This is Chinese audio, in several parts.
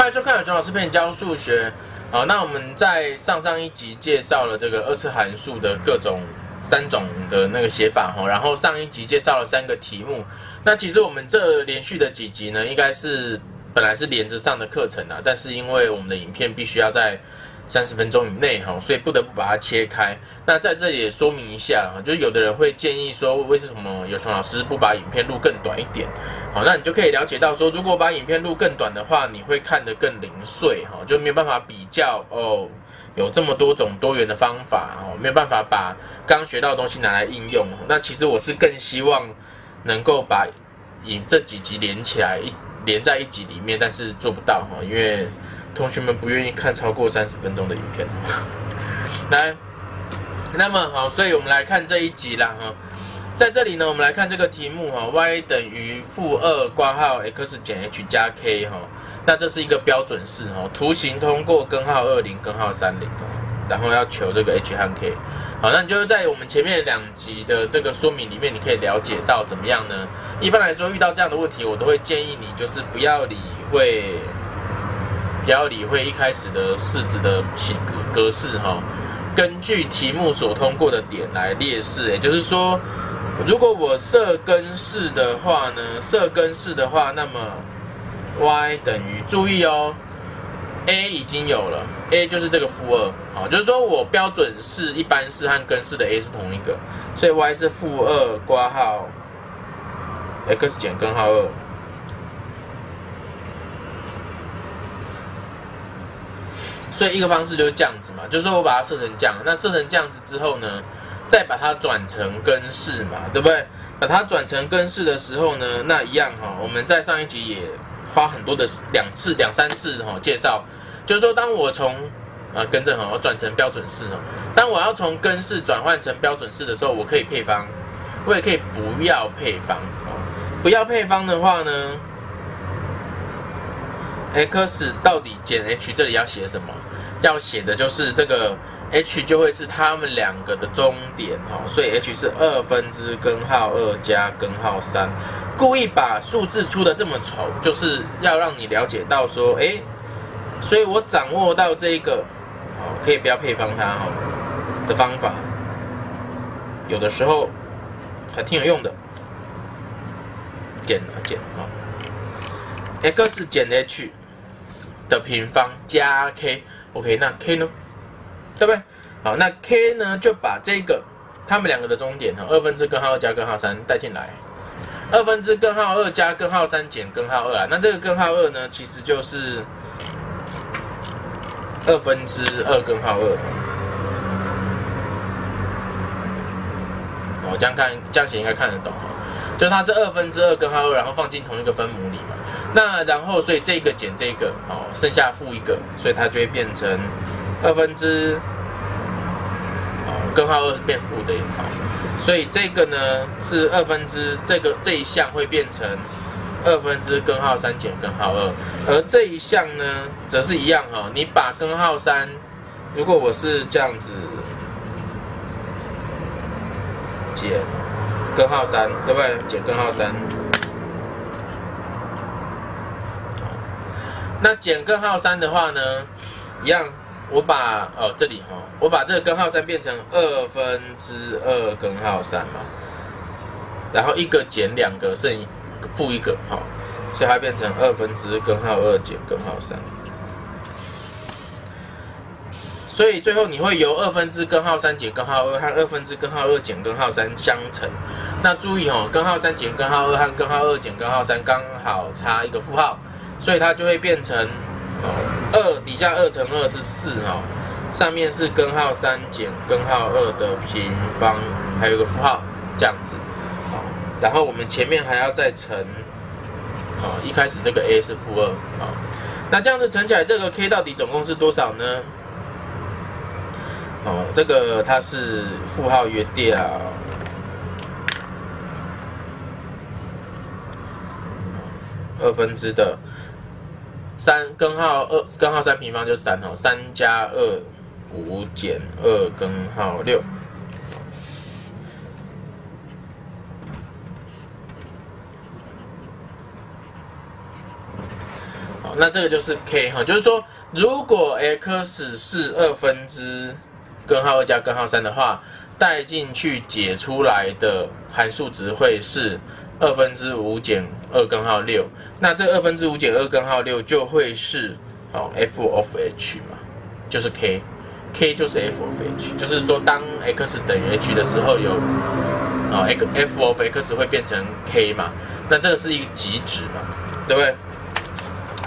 欢迎收看熊老师陪你教数学。好，那我们在上上一集介绍了这个二次函数的各种三种的那个写法哈，然后上一集介绍了三个题目。那其实我们这连续的几集呢，应该是本来是连着上的课程啊，但是因为我们的影片必须要在三十分钟以内哈，所以不得不把它切开。那在这里也说明一下哈，就是有的人会建议说，为什么有熊老师不把影片录更短一点？好，那你就可以了解到说，如果把影片录更短的话，你会看得更零碎哈，就没有办法比较哦，有这么多种多元的方法哦，没有办法把刚学到的东西拿来应用。那其实我是更希望能够把影这几集连起来一连在一集里面，但是做不到哈，因为。同学们不愿意看超过三十分钟的影片，来，那么好，所以我们来看这一集啦哈，在这里呢，我们来看这个题目哈，y 等于负二括号 x 减 h 加 k 哈，那这是一个标准式哈，图形通过根号二零根号三零然后要求这个 h 和 k，好，那你就是在我们前面两集的这个说明里面，你可以了解到怎么样呢？一般来说，遇到这样的问题，我都会建议你就是不要理会。不要理会一开始的式子的形格格式哈，根据题目所通过的点来列式。也就是说，如果我设根式的话呢，设根式的话，那么 y 等于注意哦，a 已经有了，a 就是这个负二，好，就是说我标准式、一般式和根式的 a 是同一个，所以 y 是负二括号 x 减根号二。所以一个方式就是这样子嘛，就是说我把它设成这样，那设成这样子之后呢，再把它转成根式嘛，对不对？把它转成根式的时候呢，那一样哈，我们在上一集也花很多的两次、两三次哈介绍，就是说当我从啊更正哈，我转成标准式哈，当我要从根式转换成标准式的时候，我可以配方，我也可以不要配方哦，不要配方的话呢，x 到底减 h 这里要写什么？要写的就是这个 h 就会是它们两个的终点哈，所以 h 是二分之根号二加根号三，故意把数字出的这么丑，就是要让你了解到说，哎，所以我掌握到这一个，哦，可以不要配方它哈的方法，有的时候还挺有用的，减啊减啊，x 减 h 的平方加 k。OK，那 k 呢？对不对？好，那 k 呢就把这个它们两个的终点哈，二分之根号二加根号三带进来，二分之根号二加根号三减根号二啊，那这个根号二呢，其实就是二分之二根号二。哦，这样看这样写应该看得懂哈，就它是二分之二根号二，然后放进同一个分母里嘛。那然后，所以这个减这个，哦，剩下负一个，所以它就会变成二分之，哦，根号二变负的，好，所以这个呢是二分之这个这一项会变成二分之根号三减根号二，而这一项呢则是一样哈，你把根号三，如果我是这样子减根号三，对不对？减根号三。那减根号三的话呢，一样，我把哦这里哈，我把这个根号三变成二分之二根号三嘛，然后一个减两个剩负一个哈，所以它变成二分之根号二减根号三，所以最后你会由二分之根号三减根号二和二分之根号二减根号三相乘。那注意哦，根号三减根号二和根号二减根号三刚好差一个负号。所以它就会变成，二底下二乘二是四哈，上面是根号三减根号二的平方，还有个负号这样子，好，然后我们前面还要再乘，好，一开始这个 a 是负二，好，那这样子乘起来这个 k 到底总共是多少呢？好，这个它是负号约掉二分之的。三根号二根号三平方就三哈，三加二五减二根号六。好，那这个就是 k 哈，就是说如果 x 是二分之根号二加根号三的话，带进去解出来的函数值会是二分之五减二根号六。那这二分之五减二根号六就会是哦 f of h 嘛，就是 k，k 就是 f of h，就是说当 x 等于 h 的时候有哦 x f of x 会变成 k 嘛，那这个是一个极值嘛，对不对？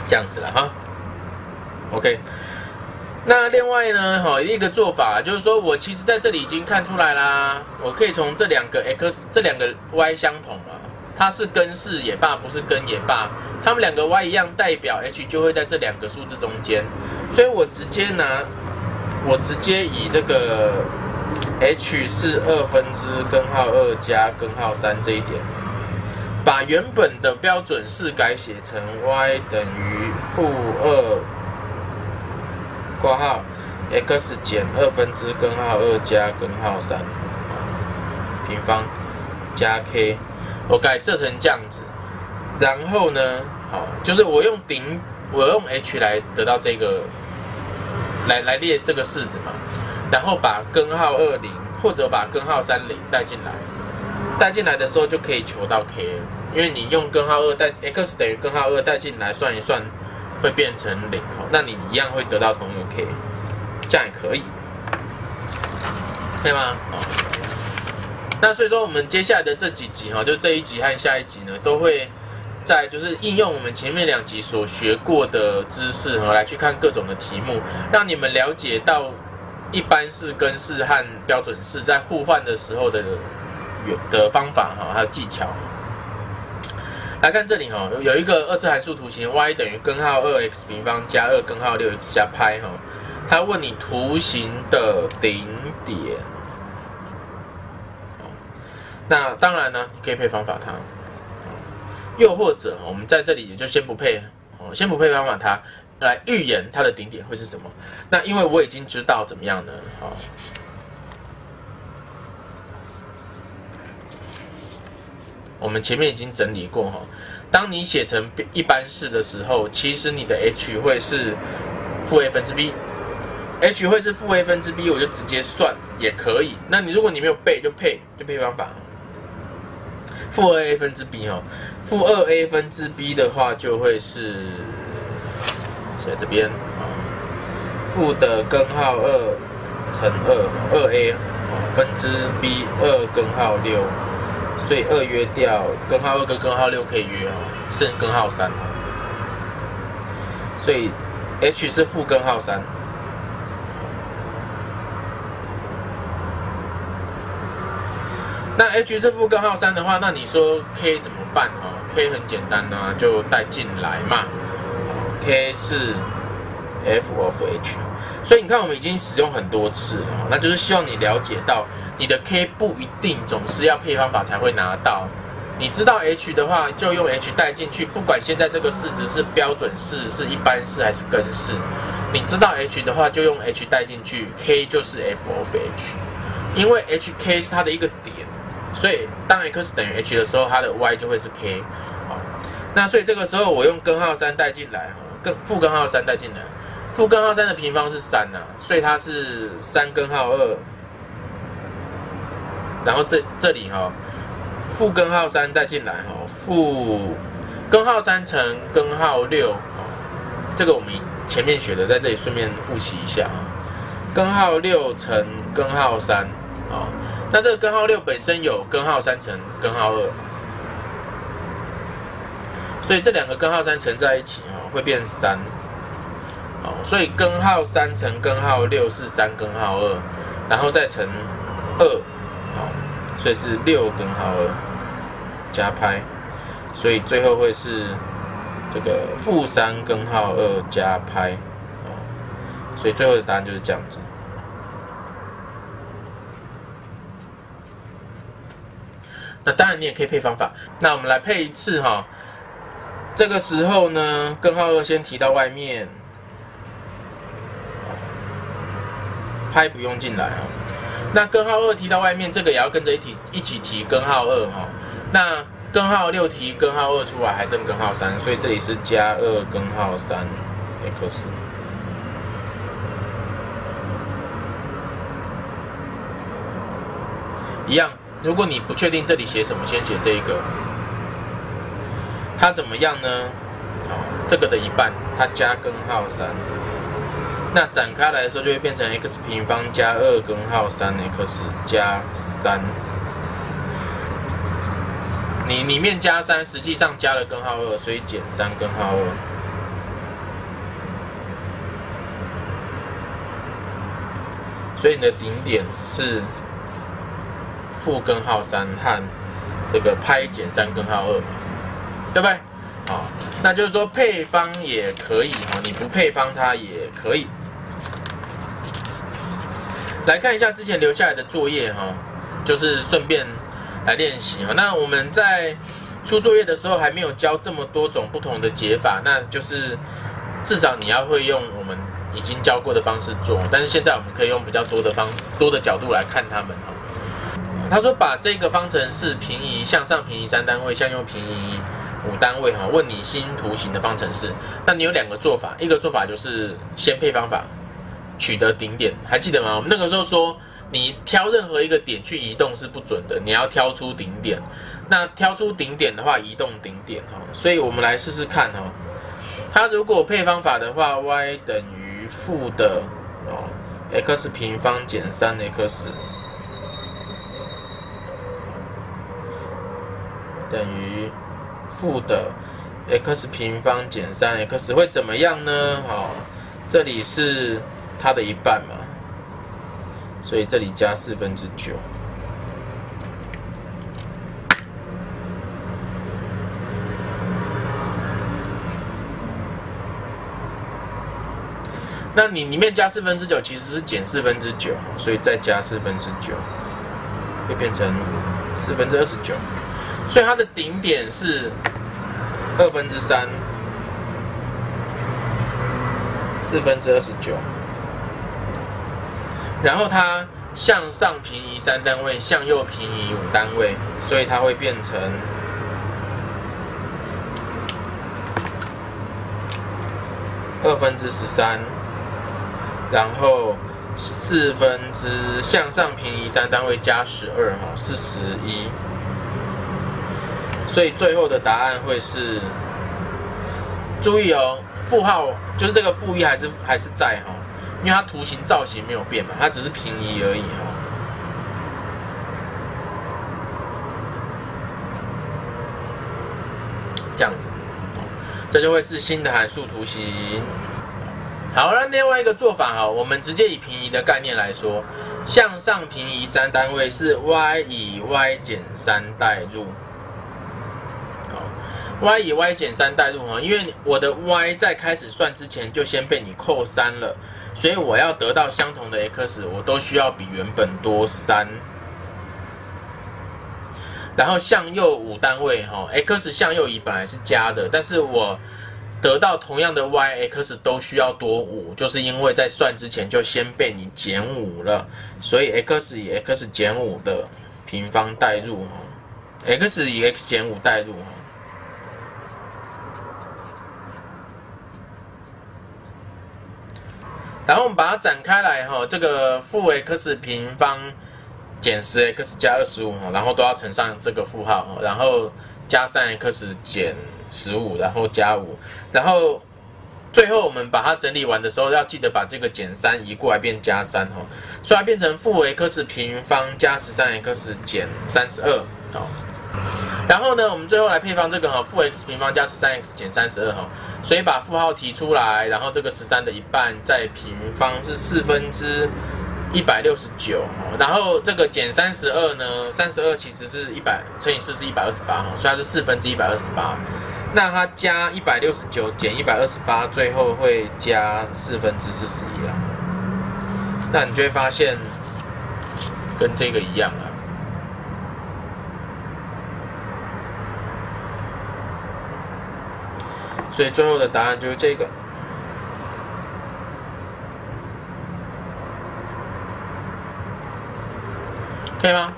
这样子了哈，OK。那另外呢，哈一个做法就是说我其实在这里已经看出来啦，我可以从这两个 x 这两个 y 相同嘛，它是根式也罢，不是根也罢，它们两个 y 一样，代表 h 就会在这两个数字中间，所以我直接拿，我直接以这个 h 是二分之根号二加根号三这一点，把原本的标准式改写成 y 等于负二。括号 x 减二分之根号二加根号三平方加 k，我改设成这样子，然后呢，好，就是我用顶，我用 h 来得到这个，来来列这个式子嘛，然后把根号二零或者把根号三零带进来，带进来的时候就可以求到 k，因为你用根号二带 x 等于根号二带进来算一算。会变成零，那你一样会得到同一个 k，这样也可以，对吗？哦，那所以说我们接下来的这几集哈，就这一集和下一集呢，都会在就是应用我们前面两集所学过的知识哈，来去看各种的题目，让你们了解到一般式、根式和标准式在互换的时候的有的方法哈，还有技巧。来看这里哈，有一个二次函数图形，y 等于根号二 x 平方加二根号六 x 加派哈，他问你图形的顶点，那当然呢，可以配方法它，又或者我们在这里也就先不配哦，先不配方法它，来预言它的顶点会是什么？那因为我已经知道怎么样呢？好。我们前面已经整理过哈，当你写成一般式的时候，其实你的 h 会是负 a 分之 b，h 会是负 a 分之 b，我就直接算也可以。那你如果你没有背，就配就配方法，负二 a 分之 b 哦，负二 a 分之 b 的话就会是写这边啊，负的根号二乘二二 a 分之 b 二根号六。所以二约掉根号二跟根号六可以约哦，剩根号三所以 h 是负根号三。H 是负根号三的话，那你说 k 怎么办哦 k 很简单呢，就带进来嘛。k 是 f of h，所以你看我们已经使用很多次了，那就是希望你了解到。你的 k 不一定总是要配方法才会拿到，你知道 h 的话，就用 h 带进去，不管现在这个式子是标准式、是一般式还是根式，你知道 h 的话，就用 h 带进去，k 就是 f of h，因为 hk 是它的一个点，所以当 x 等于 h 的时候，它的 y 就会是 k，好，那所以这个时候我用根号三带进来，根负根号三带进来，负根号三的平方是三呐，所以它是三根号二。然后这这里哈，负根号三带进来哈，负根号三乘根号六，这个我们前面学的，在这里顺便复习一下啊。根号六乘根号三啊，那这个根号六本身有根号三乘根号二，所以这两个根号三乘在一起哈，会变三，哦，所以根号三乘根号六是三根号二，然后再乘二。好，所以是六根号二加派，所以最后会是这个负三根号二加派，哦，所以最后的答案就是这样子。那当然你也可以配方法，那我们来配一次哈。这个时候呢，根号二先提到外面，拍不用进来哈。那根号二提到外面，这个也要跟着一提一起提根号二哈。那根号六提根号二出来还剩根号三，所以这里是加二根号三 x。一样，如果你不确定这里写什么，先写这一个。它怎么样呢？好，这个的一半，它加根号三。那展开来的时候就会变成 x 平方加二根号三 x 加三。你里面加三，实际上加了根号二，所以减三根号二。所以你的顶点是。负根号三和这个拍减三根号二，对不对？好，那就是说配方也可以哈，你不配方它也可以。来看一下之前留下来的作业哈，就是顺便来练习哈。那我们在出作业的时候还没有教这么多种不同的解法，那就是至少你要会用我们已经教过的方式做，但是现在我们可以用比较多的方多的角度来看它们哈。他说：“把这个方程式平移向上平移三单位，向右平移五单位。哈，问你新图形的方程式。那你有两个做法，一个做法就是先配方法，取得顶点，还记得吗？我们那个时候说，你挑任何一个点去移动是不准的，你要挑出顶点。那挑出顶点的话，移动顶点。哈，所以我们来试试看。哈，它如果配方法的话，y 等于负的哦，x 平方减三 x。”等于负的 x 平方减三 x 会怎么样呢？好，这里是它的一半嘛，所以这里加四分之九。那你里面加四分之九其实是减四分之九，所以再加四分之九，会变成四分之二十九。所以它的顶点是二分之三，四分之二十九，然后它向上平移三单位，向右平移五单位，所以它会变成二分之十三，然后四分之向上平移三单位加十二哈，四十一。所以最后的答案会是，注意哦，负号就是这个负一还是还是在哈，因为它图形造型没有变嘛，它只是平移而已哈。这样子，这就会是新的函数图形。好，那另外一个做法哈，我们直接以平移的概念来说，向上平移三单位是 y 以 y 减三代入。Y 以 y 减三代入哈，因为我的 y 在开始算之前就先被你扣三了，所以我要得到相同的 x，我都需要比原本多三。然后向右五单位哈，x 向右移本来是加的，但是我得到同样的 y x 都需要多五，就是因为在算之前就先被你减五了，所以 x 以 x 减五的平方代入哈，x 以 x 减五代入哈。然后我们把它展开来哈，这个负 x 平方减十 x 加二十五哈，然后都要乘上这个负号，然后加三 x 减十五，然后加五，然后最后我们把它整理完的时候，要记得把这个减三移过来变加三哈，所以它变成负 x 平方加十三 x 减三十二好。然后呢，我们最后来配方这个哈，负 x 平方加十三 x 减三十二哈，所以把负号提出来，然后这个十三的一半再平方是四分之一百六十九，然后这个减三十二呢，三十二其实是一百乘以四是一百二十八哈，所以它是四分之一百二十八，那它加一百六十九减一百二十八，最后会加四分之四十一啊，那你就会发现跟这个一样了。所以最后的答案就是这个，可以吗？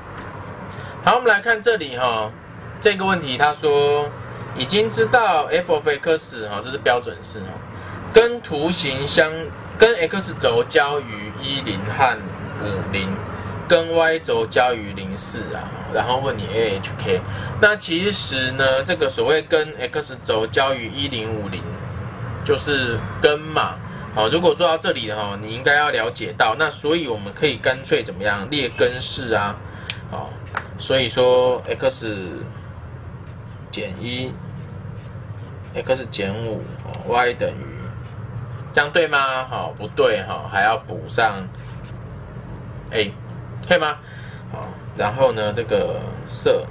好，我们来看这里哈，这个问题，他说已经知道 f of x 哈，这是标准式哦，跟图形相跟 x 轴交于一零和五零，跟 y 轴交于零四啊，然后问你 a h k，那其实呢，这个所谓跟 x 轴交于一零五零，就是根嘛。好，如果做到这里的哈，你应该要了解到，那所以我们可以干脆怎么样列根式啊？好，所以说 x 减一，x 减五，y 等于，这样对吗？好，不对哈，还要补上 a，可以吗？好，然后呢，这个色，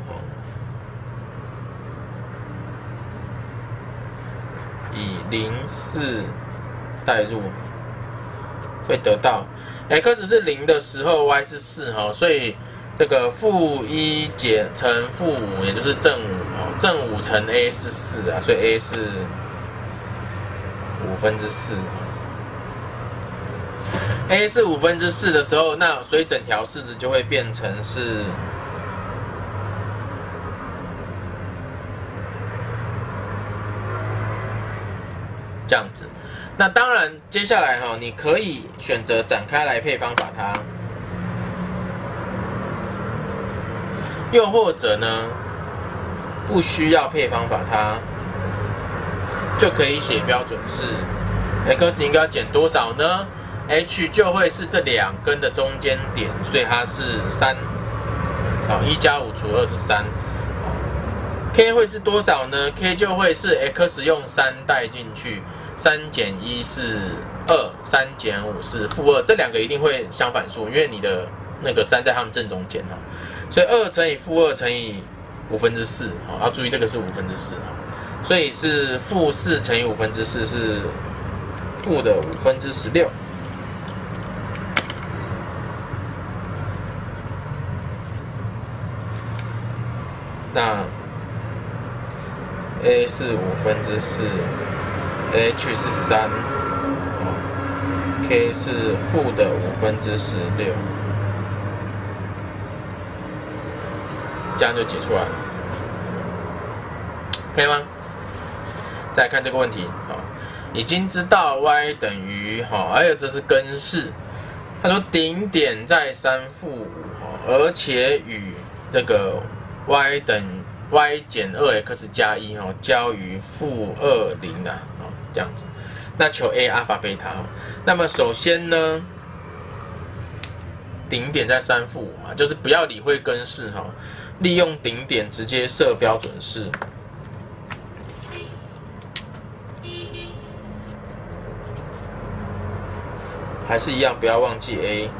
以零四。代入会得到，x 是零的时候，y 是四哈，所以这个负一减乘负五，也就是正五哦，正五乘 a 是四啊，所以 a 是五分之四。A 是五分之四的时候，那所以整条式子就会变成是这样子。那当然，接下来哈，你可以选择展开来配方法它，又或者呢，不需要配方法它，就可以写标准式，x 应该要减多少呢？？h 就会是这两根的中间点，所以它是三，好，一加五除二是三，k 会是多少呢？k 就会是 x 用三代进去。三减一是二，三减五是负二，这两个一定会相反数，因为你的那个三在它们正中间哈，所以二乘以负二乘以五分之四，好，要注意这个是五分之四哈，所以是负四乘以五分之四是负的五分之十六，那 a 是五分之四。h 是三，k 是负的五分之十六，这样就解出来了，可以吗？再来看这个问题，好，已经知道 y 等于好，还有这是根式，他说顶点在三负五，而且与这个 y 等 y 减二 x 加一哈，交于负二零啊。这样子，那求 a 阿尔法贝塔。那么首先呢，顶点在三负五嘛，就是不要理会根式哈，利用顶点直接设标准式，还是一样，不要忘记 a。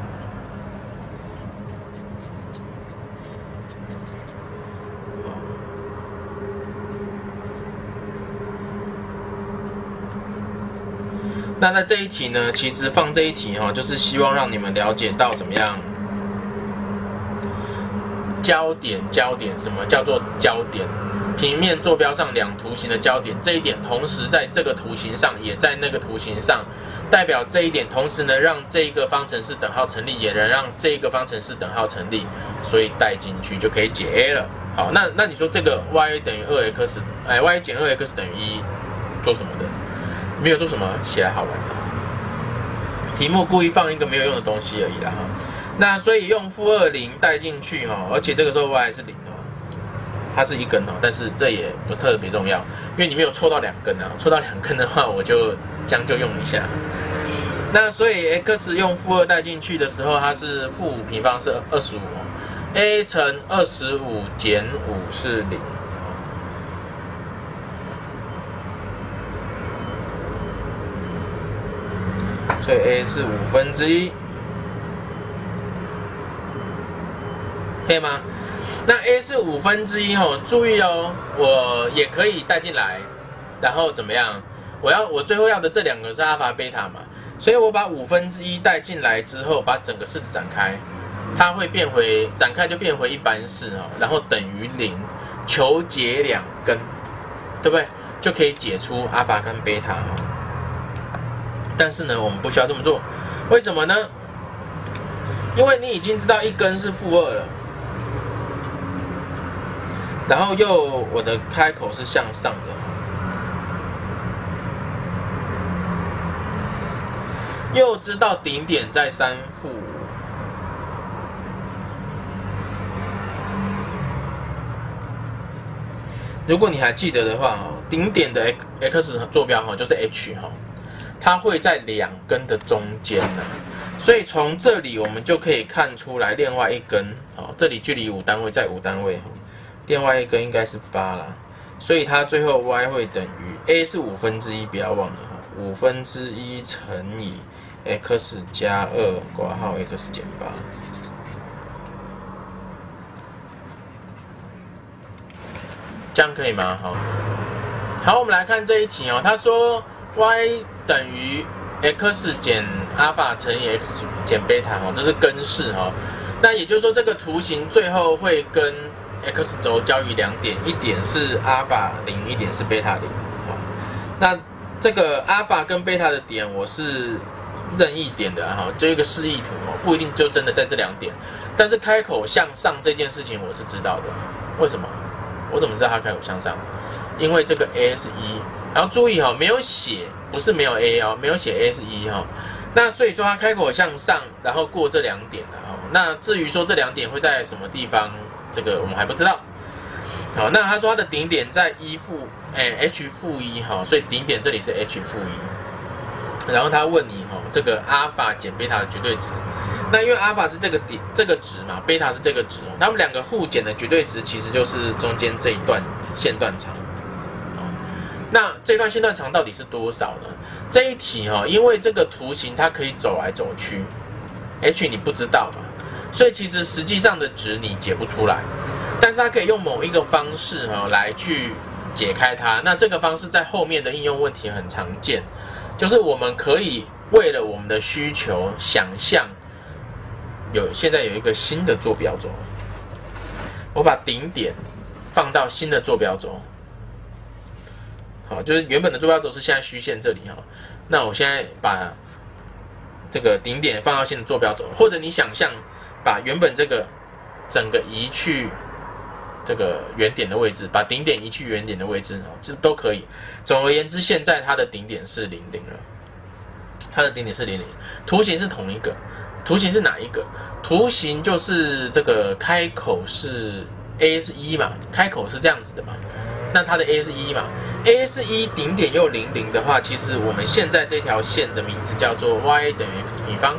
那在这一题呢，其实放这一题哈，就是希望让你们了解到怎么样焦点焦点，什么叫做焦点？平面坐标上两图形的焦点，这一点同时在这个图形上，也在那个图形上，代表这一点同时呢，让这一个方程式等号成立，也能让这一个方程式等号成立，所以带进去就可以解 a 了。好，那那你说这个 y 等于二 x，哎，y 减二 x 等于一，做什么的？没有做什么，写来好玩的。题目故意放一个没有用的东西而已啦哈。那所以用负二零带进去哈，而且这个时候 y 是零哦，它是一根哦，但是这也不特别重要，因为你没有错到两根啊，错到两根的话，我就将就用一下。那所以 x 用负二带进去的时候，它是负五平方是二十五，a 乘二十五减五是零。所以 a 是五分之一，可以吗？那 a 是五分之一哦，注意哦，我也可以带进来，然后怎么样？我要我最后要的这两个是阿尔法贝塔嘛，所以我把五分之一带进来之后，把整个式子展开，它会变回展开就变回一般式哦，然后等于零，求解两根，对不对？就可以解出阿尔法跟贝塔哦。但是呢，我们不需要这么做，为什么呢？因为你已经知道一根是负二了，然后又我的开口是向上的，又知道顶点在三负五。如果你还记得的话，哈，顶点的 x x 坐标哈就是 h 哈，它会在两根的中间呢，所以从这里我们就可以看出来另外一根，哦，这里距离五单位在五单位，另外一根应该是八啦，所以它最后 y 会等于 a 是五分之一，不要忘了哈，五分之一乘以 x 加二括号 x 减八。这样可以吗？好，好，我们来看这一题哦。他说 y 等于 x 减阿尔法乘以 x 减贝塔哦，这是根式哈。那也就是说，这个图形最后会跟 x 轴交于两点，一点是阿尔法零，一点是贝塔零。好，那这个阿尔法跟贝塔的点我是任意点的哈，就一个示意图哦，不一定就真的在这两点。但是开口向上这件事情我是知道的，为什么？我怎么知道它开口向上？因为这个 A 是一，然后注意哈，没有写，不是没有 A 哦，没有写 A 是一哈。那所以说它开口向上，然后过这两点的哈。那至于说这两点会在什么地方，这个我们还不知道。好，那他说它的顶点在一负哎 h 负一哈，所以顶点这里是 h 负一。然后他问你哈，这个阿尔法减贝塔的绝对值。那因为阿尔法是这个点这个值嘛，贝塔是这个值，它们两个互减的绝对值其实就是中间这一段线段长。那这段线段长到底是多少呢？这一题哈，因为这个图形它可以走来走去，h 你不知道嘛，所以其实实际上的值你解不出来，但是它可以用某一个方式哈来去解开它。那这个方式在后面的应用问题很常见，就是我们可以为了我们的需求想象。有现在有一个新的坐标轴，我把顶点放到新的坐标轴，好，就是原本的坐标轴是现在虚线这里哈。那我现在把这个顶点放到新的坐标轴，或者你想象把原本这个整个移去这个原点的位置，把顶点移去原点的位置，这都可以。总而言之，现在它的顶点是零零了，它的顶点是零零，图形是同一个。图形是哪一个？图形就是这个开口是 a 是一嘛，开口是这样子的嘛，那它的 a 是一嘛，a 是一顶点又零零的话，其实我们现在这条线的名字叫做 y 等于 x 平方，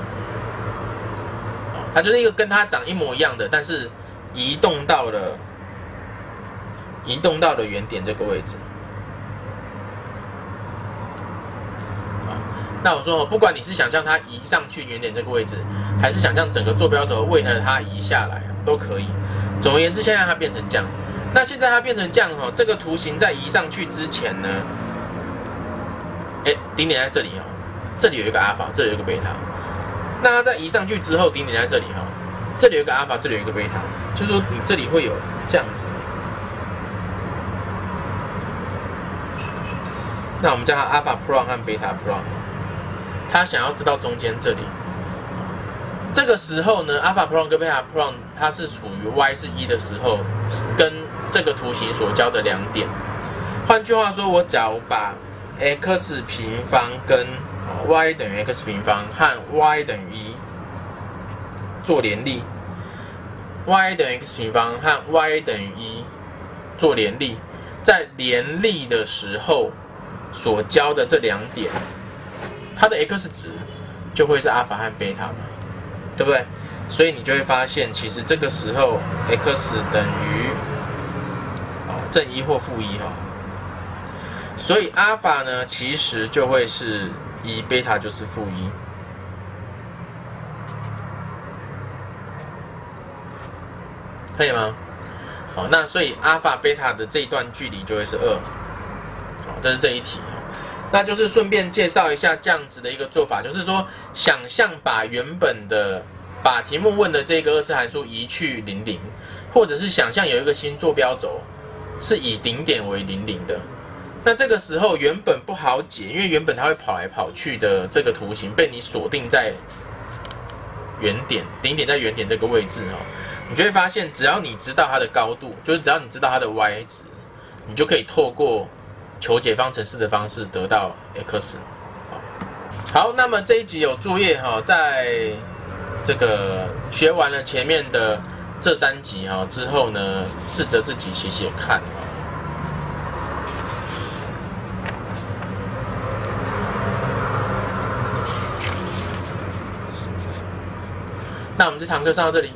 它就是一个跟它长一模一样的，但是移动到了移动到了原点这个位置。那我说，不管你是想象它移上去原点这个位置，还是想象整个坐标轴为了它移下来，都可以。总而言之，现在它变成这样。那现在它变成这样哈，这个图形在移上去之前呢，哎，顶点在这里哈，这里有一个阿尔法，这里有一个贝塔。那它在移上去之后，顶点在这里哈，这里有一个阿尔法，这里有一个贝塔，就是说你这里会有这样子。那我们叫它阿尔法 prime 和贝塔 prime。他想要知道中间这里，这个时候呢，alpha prime 跟 beta prime 它是处于 y 是一的时候，跟这个图形所交的两点。换句话说，我只要把 x 平方跟 y 等于 x 平方和 y 等于一做联立，y 等于 x 平方和 y 等于一做联立，在联立的时候所交的这两点。它的 x 值就会是阿尔法和贝塔嘛，对不对？所以你就会发现，其实这个时候 x 等于正一或负一哈，所以阿尔法呢其实就会是一，贝塔就是负一，可以吗？好，那所以阿尔法贝塔的这一段距离就会是二，好，这是这一题。那就是顺便介绍一下这样子的一个做法，就是说，想象把原本的把题目问的这个二次函数移去零零，或者是想象有一个新坐标轴是以顶点为零零的，那这个时候原本不好解，因为原本它会跑来跑去的这个图形被你锁定在原点，顶点在原点这个位置哦。你就会发现，只要你知道它的高度，就是只要你知道它的 y 值，你就可以透过求解方程式的方式得到 x。好，那么这一集有作业哈，在这个学完了前面的这三集哈之后呢，试着自己写写看啊。那我们这堂课上到这里。